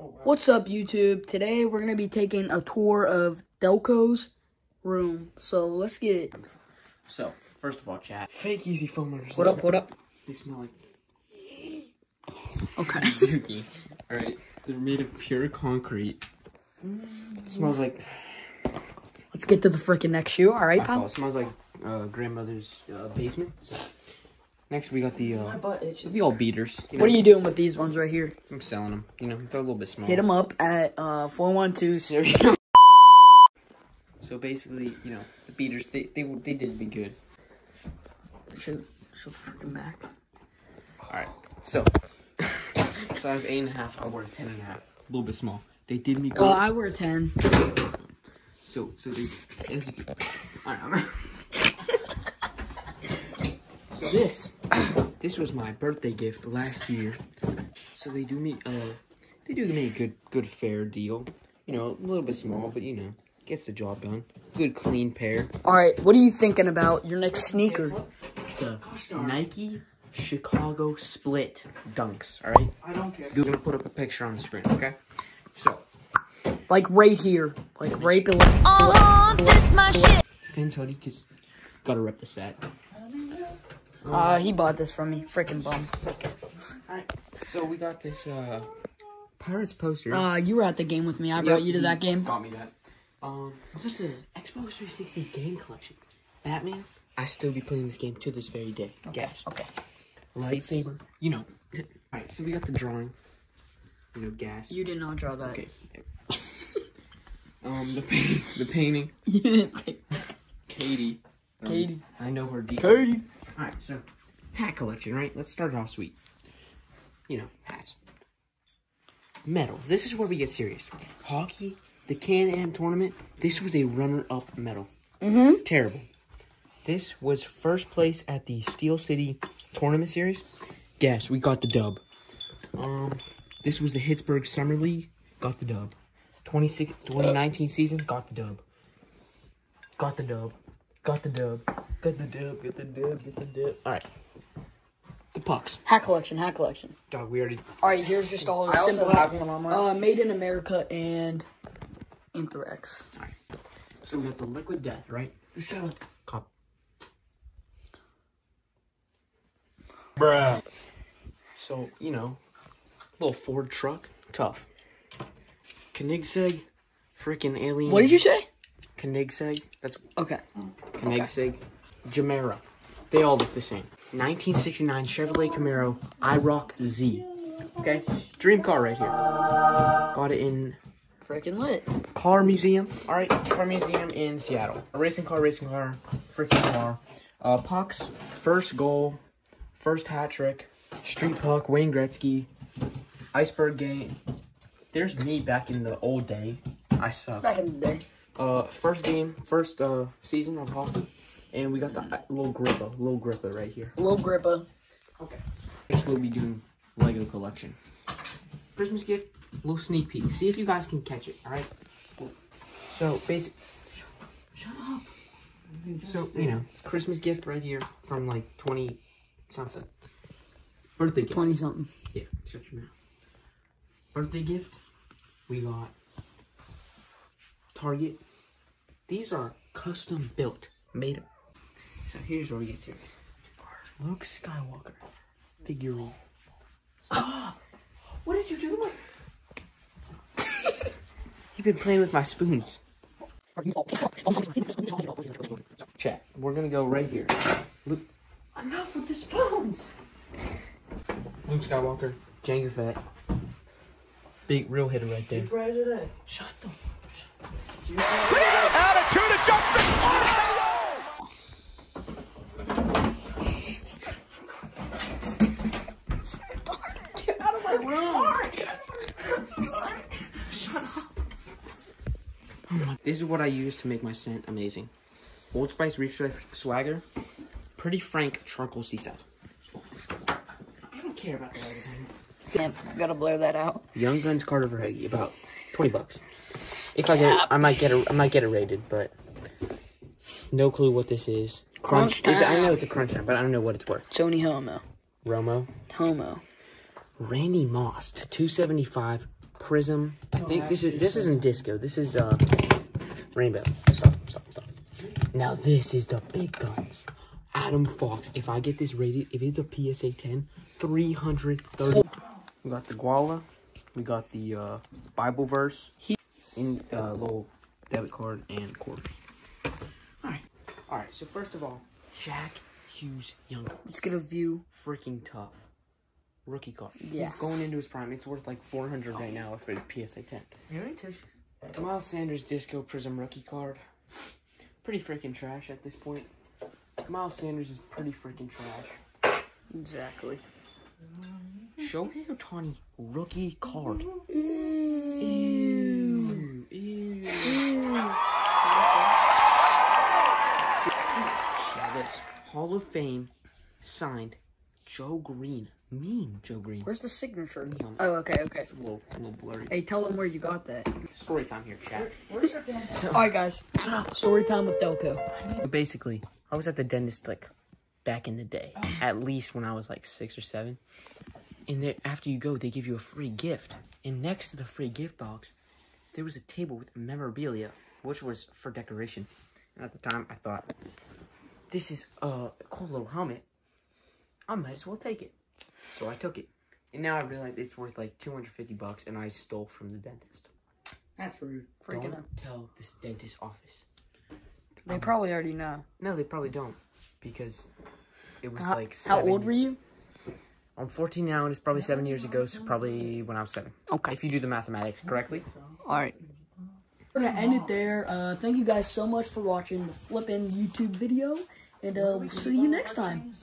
What's up, YouTube? Today we're gonna be taking a tour of Delco's room. So let's get it. So, first of all, chat. Fake easy foamers. What up? What up? They smell like Okay. dookie. Alright. They're made of pure concrete. smells like Let's get to the freaking next shoe. All right, pal. It smells like uh, grandmother's uh, basement. So, next we got the uh, the old beaters. You know, What are you doing with these ones right here? I'm selling them. You know, they're a little bit small. Hit them up at uh, 412. There we go. So basically, you know, the beaters they they they did be good. Shoot, shoot the freaking back. All right. So size eight and a half. I wear a ten and a half. A little bit small. They did me good. Well, I wear a 10. So, so they, as you, I don't so this, this was my birthday gift last year. So they do me, uh, they do me a good, good fair deal. You know, a little bit small, but you know, gets the job done. Good clean pair. All right, what are you thinking about your next sneaker? The Nike Chicago Split Dunks. All right. I don't care. You're gonna put up a picture on the screen, okay? So, Like right here, like right below. Oh, this my shit. Finn's hoodie, cause gotta rep the set. Uh, he bought this from me. Freaking bum. Alright, so we got this uh Pirates poster. Uh, you were at the game with me. I Yep, brought you to that game. Got me that. Um, what's the Xbox 360 game collection? Batman. I still be playing this game to this very day. Gas. Okay. Lightsaber. You know. Alright, so we got the drawing. You know, gas. You did not draw that. Okay. um, the paint, the painting. Katie. Um, Katie. I know her deep. Katie. Alright, so hat collection, right? Let's start it off sweet. You know, hats. Medals. This is where we get serious. Hockey, the Can-Am tournament, this was a runner-up medal. Mm-hmm. Terrible. This was first place at the Steel City tournament series. Guess we got the dub. Um, this was the Pittsburgh Summer League. Got the dub. 26 2019 season. Got the dub. Got the dub. Got the dub. Got the dip, get the dip, get the dip. All right. The pucks. Hat collection, hat collection. Dog. We already. All right, here's just all the I also simple. have one on my. Uh, made in America and Anthrax. All right. So we got the Liquid Death, right? Shut Cop. Bruh. So you know, little Ford truck. Tough. Koenigsegg. Freaking alien. What did you say? Koenigsegg. That's Okay. Koenigsegg, Gemera. They all look the same. 1969 Chevrolet Camaro IROC Z. Okay, dream car right here. Got it in Freaking lit. car museum. All right, car museum in Seattle. A racing car, racing car, freaking car. Uh, Puck's first goal, first hat trick. Street Puck, Wayne Gretzky, Iceberg game. There's me back in the old day. I suck. Back in the day. Uh, first game, first uh season of hockey, and we got the uh, little gripper, little gripper right here. Little gripper. Okay. Next we'll be doing Lego collection. Christmas gift, little sneak peek. See if you guys can catch it. All right. So basic. Shut up. So you know, Christmas gift right here from like twenty something. Birthday gift. 20 something. Yeah. Shut your mouth. Birthday gift. We got Target. These are custom built, made. So here's where we get serious. Luke Skywalker figurine. what did you do my? You've been playing with my spoons. Chat. We're gonna go right here. Luke. Enough with the spoons. Luke Skywalker, Jango Fett. Big real hitter right there. Shut the. Attitude adjustment. Get out of my room. Oh this is what I use to make my scent amazing. Old Spice Reef Swi- Swagger, Pretty Frank Charcoal Seaside. I don't care about the logos anymore. Damn, gotta blur that out. Young Guns Carter Verhaeghe, about twenty bucks. If I get, it, I might get it. I might get it rated, but no clue what this is. Crunch It's- I know it's a crunch time, but I don't know what it's worth. Tony Homo. Romo, Homo. Randy Moss to two seventy five. Prizm. I think this is this isn't disco. This is uh rainbow. Stop, stop, stop. Now this is the big guns. Adam Fox. If I get this rated, if it's a PSA 10, 330. We got the Guala. We got the uh, Bible verse. He in uh, little debit card and quarters. Alright. Alright, so first of all, Jack Hughes Young. Let's get a view. Freaking tough. Rookie card. Yeah. He's going into his prime. It's worth like 400 right now for the PSA 10. Miles Sanders Disco Prizm rookie card. Pretty freaking trash at this point. Miles Sanders is pretty freaking trash. Exactly. Shohei Ohtani rookie card. Ew. Ew. Now this Hall of Fame signed Joe Greene. Mean Joe Greene. Where's the signature? Neon. Oh, okay, okay. It's a little, a little blurry. Hey, tell them where you got that. Story time here, chat. Where's your dentist? All right, guys. Story time with Delco. Basically, I was at the dentist like back in the day, at least when I was like six or seven. And there, after you go, they give you a free gift. And next to the free gift box, there was a table with memorabilia, which was for decoration. And at the time, I thought, this is a cool little helmet. I might as well take it. So I took it. And now I realize it's worth like 250 bucks, and I stole from the dentist. That's rude. Freaking Don't tell this dentist office. They probably already know. No, they probably don't, because it was How, like. how old were you? I'm 14 now, and it's probably seven years ago, so probably when I was seven. Okay. If you do the mathematics correctly. All right. We're gonna end it there. Uh, thank you guys so much for watching the flippin' YouTube video, and uh, we'll see you next time.